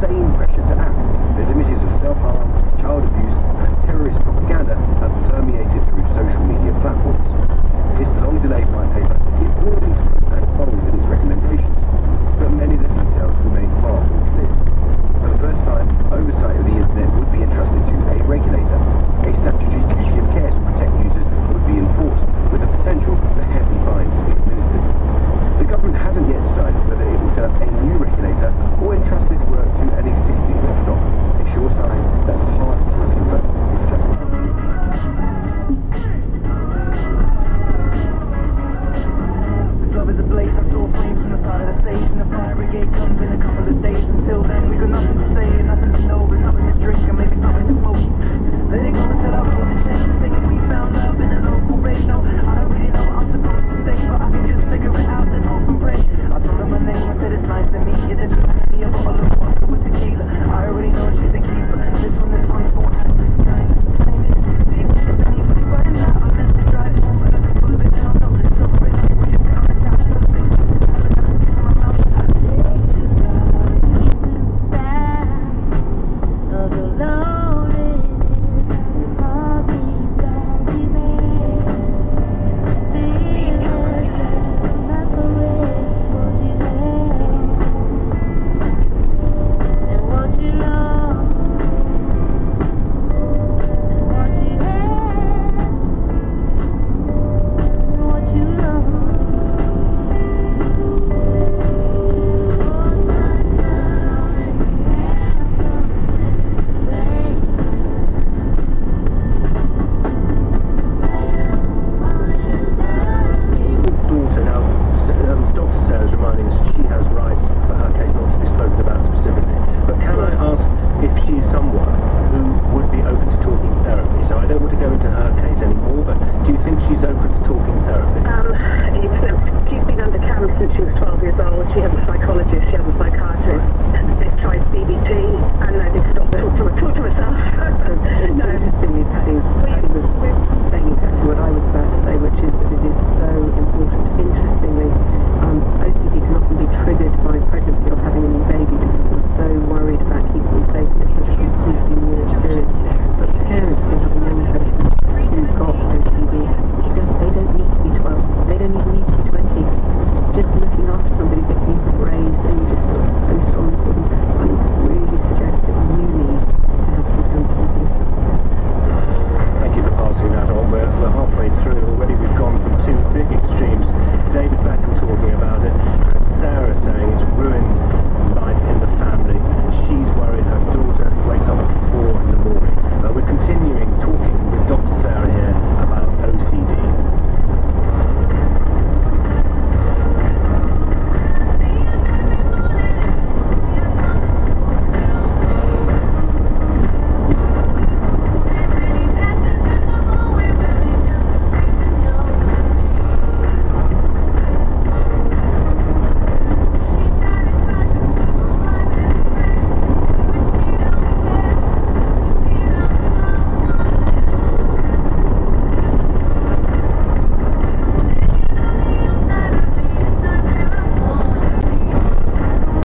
vain pressure to act. There's images of self-harm, child abuse, fire brigade comes in a couple of days. Until then, we got nothing to say, nothing to know, but nothing to drink. alone. she is someone who would be open to talking therapy. So I don't want to go into her case anymore, but do you think she's open to talking therapy?